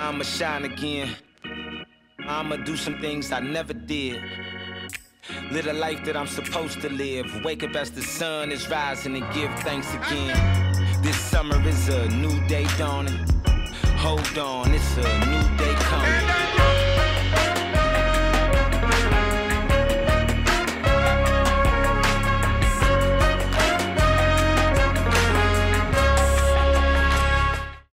I'ma shine again. I'ma do some things I never did. Live a life that I'm supposed to live. Wake up as the sun is rising and give thanks again. This summer is a new day dawning. Hold on, it's a